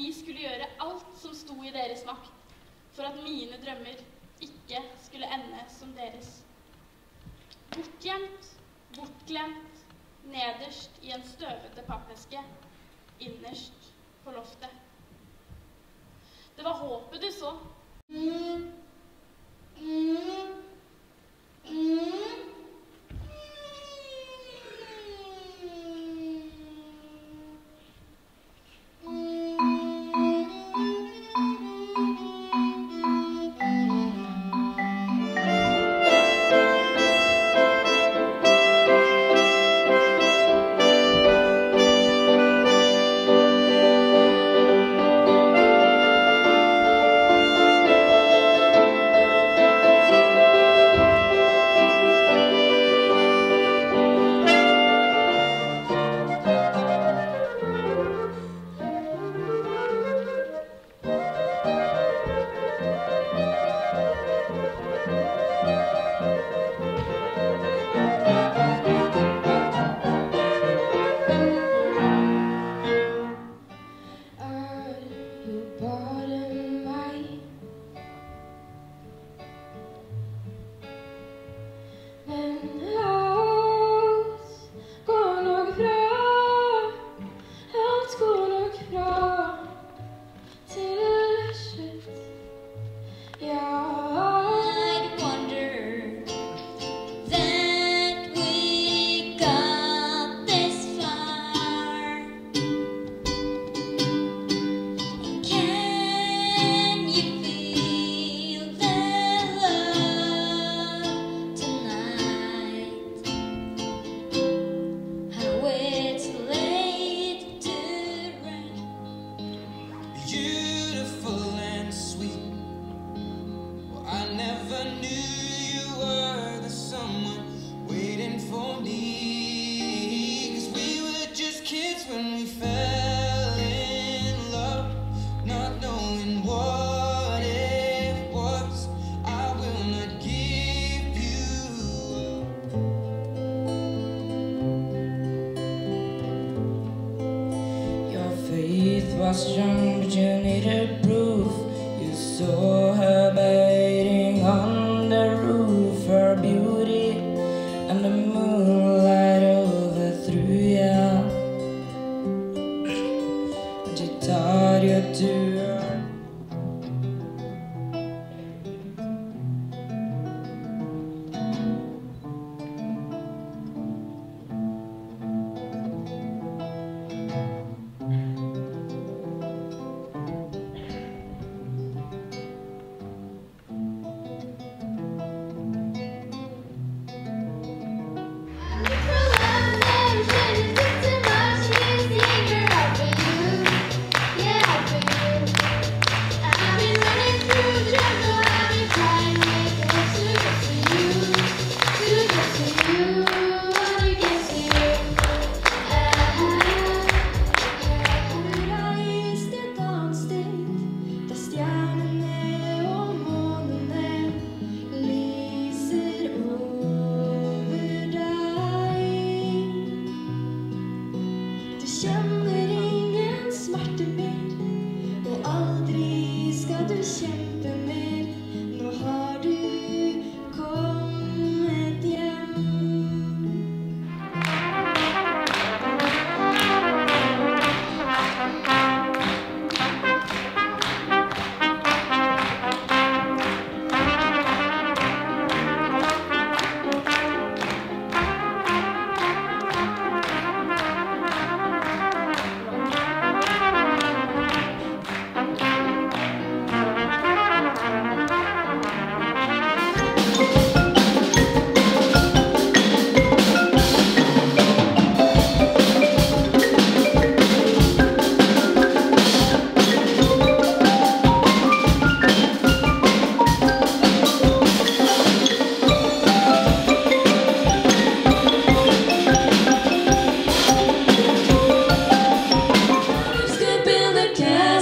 de skulle gjøre alt som sto i deres makt for at mine drømmer ikke skulle ende som deres. Bortgjemt, bortglemt, nederst i en støvete pappeske, innerst på loftet. Det var håpet du så,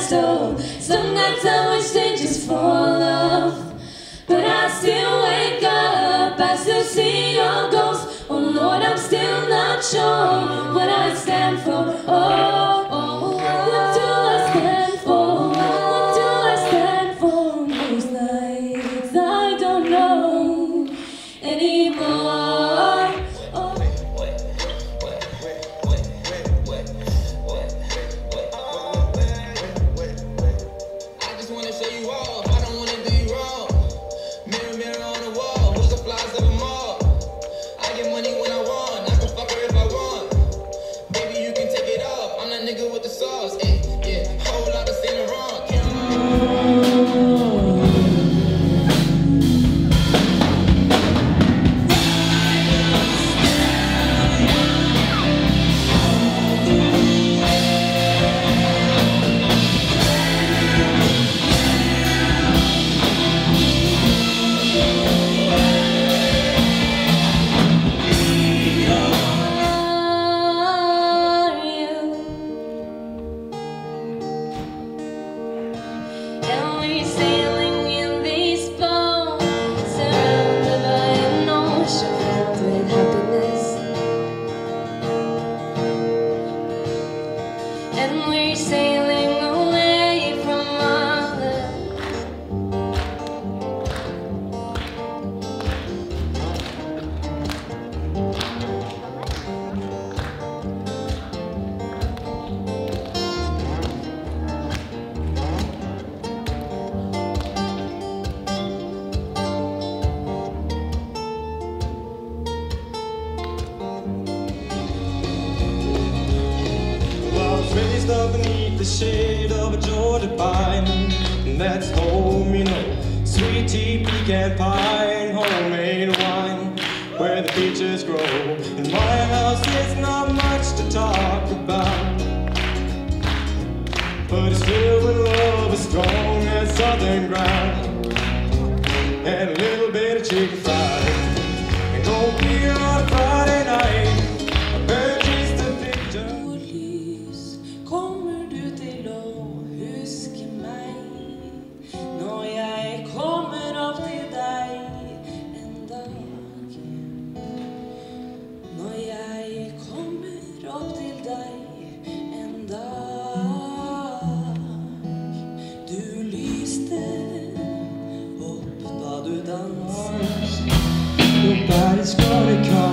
stole. Sometimes I wish they just fall. The shade of a Georgia pine. And that's home, you know. Sweet tea, pecan pie, homemade wine. Where the peaches grow. In my house, there's not much to talk about. But it's filled with love as strong as southern ground. triste opp da du danser. Opp Og bærer skarekar.